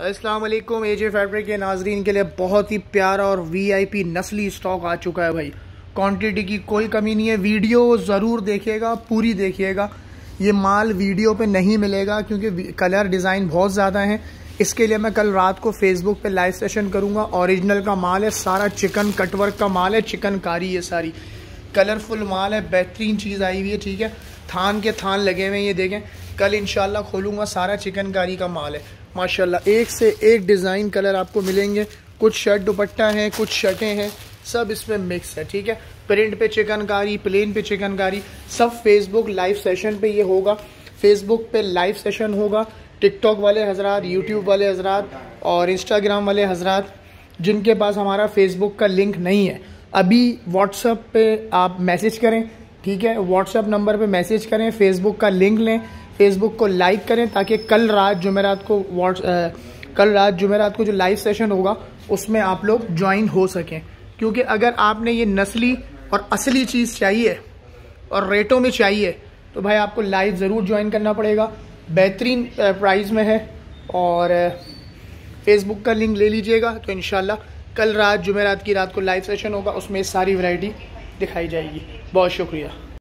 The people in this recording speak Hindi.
वालेकुम एजे फैब्रिक के नाजरीन के लिए बहुत ही प्यारा और वीआईपी नस्ली स्टॉक आ चुका है भाई। क्वांटिटी की कोई कमी नहीं है। वीडियो ज़रूर देखिएगा, पूरी देखिएगा। ये माल वीडियो पे नहीं मिलेगा क्योंकि कलर डिज़ाइन बहुत ज़्यादा है। इसके लिए मैं कल रात को फेसबुक पे लाइव सेशन करूँगा। ओरिजिनल का माल है, सारा चिकन कटवर्क का माल है चिकन कारी है सारी। कलरफुल माल है, बेहतरीन चीज़ आई हुई है, ठीक है? थान के थान लगे हुए ये देखें। कल इंशाल्लाह खोलूँगा, सारा चिकनकारी का माल है। माशाल्लाह, एक से एक डिज़ाइन कलर आपको मिलेंगे। कुछ शर्ट दुपट्टा हैं, कुछ शर्टें हैं, सब इसमें मिक्स है, ठीक है? प्रिंट पे चिकनकारी प्लेन पे चिकनकारी, सब फेसबुक लाइव सेशन पे ये होगा। फेसबुक पे लाइव सेशन होगा। टिकटॉक वाले हजरात यूट्यूब वाले हजरात और इंस्टाग्राम वाले हजरात, जिनके पास हमारा फेसबुक का लिंक नहीं है। अभी व्हाट्सएप पे आप मैसेज करें। ठीक है? व्हाट्सएप नंबर पे मैसेज करें फेसबुक का लिंक लें फेसबुक को लाइक करें ताकि कल रात जुमेरात को व्हाट्स कल रात जुमेरात को जो लाइव सेशन होगा, उसमें आप लोग ज्वाइन हो सकें। क्योंकि अगर आपने ये नस्ली और असली चीज़ चाहिए और रेटों में चाहिए तो भाई आपको लाइव ज़रूर ज्वाइन करना पड़ेगा। बेहतरीन प्राइस में है और फेसबुक का लिंक ले लीजिएगा। तो इन कल रात जुमेरात की रात को लाइव सेशन होगा, उसमें सारी वैरायटी दिखाई जाएगी। बहुत शुक्रिया।